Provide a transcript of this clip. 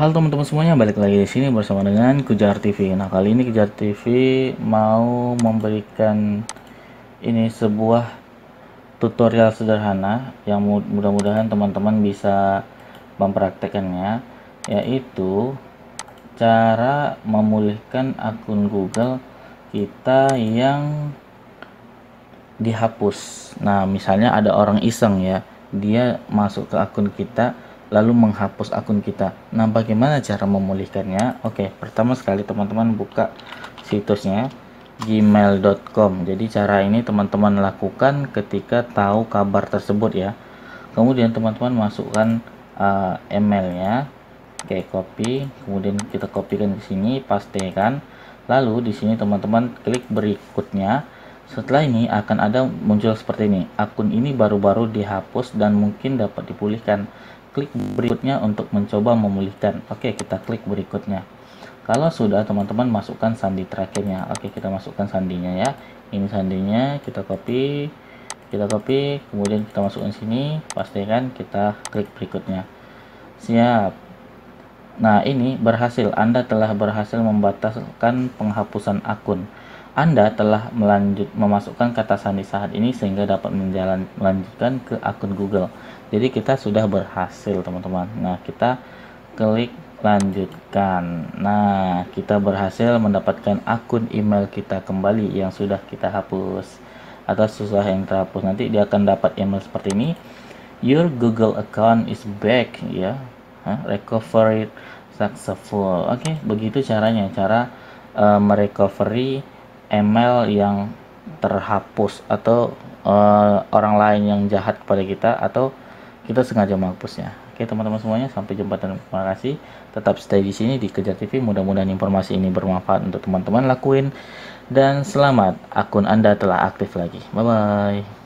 Halo teman-teman semuanya, balik lagi di sini bersama dengan Kejar TV. Nah, kali ini Kejar TV mau memberikan ini sebuah tutorial sederhana yang mudah-mudahan teman-teman bisa mempraktekannya, yaitu cara memulihkan akun Google kita yang dihapus. Nah, misalnya ada orang iseng ya, dia masuk ke akun kita lalu menghapus akun kita. Nah, bagaimana cara memulihkannya? Oke, pertama sekali teman-teman buka situsnya gmail.com. Jadi cara ini teman-teman lakukan ketika tahu kabar tersebut ya. Kemudian teman-teman masukkan uh, emailnya. Oke, copy, kemudian kita kopikan ke sini, pastikan. Lalu di sini teman-teman klik berikutnya. Setelah ini akan ada muncul seperti ini. Akun ini baru-baru dihapus dan mungkin dapat dipulihkan klik berikutnya untuk mencoba memulihkan. Oke kita klik berikutnya. Kalau sudah teman-teman masukkan sandi terakhirnya. Oke kita masukkan sandinya ya. Ini sandinya kita copy kita copy kemudian kita masukkan sini. Pastikan kita klik berikutnya. Siap. Nah ini berhasil. Anda telah berhasil membatalkan penghapusan akun anda telah melanjut memasukkan kata sandi saat ini sehingga dapat menjalan melanjutkan ke akun Google. Jadi kita sudah berhasil teman-teman. Nah kita klik lanjutkan. Nah kita berhasil mendapatkan akun email kita kembali yang sudah kita hapus atau susah yang terhapus. Nanti dia akan dapat email seperti ini. Your Google account is back ya. Huh? Recovery successful. Oke, okay, begitu caranya cara uh, merecovery email yang terhapus atau uh, orang lain yang jahat kepada kita atau kita sengaja menghapusnya. Oke teman-teman semuanya sampai jumpa dan terima kasih. Tetap stay di sini di Kejar TV. Mudah-mudahan informasi ini bermanfaat untuk teman-teman lakuin dan selamat akun Anda telah aktif lagi. Bye bye.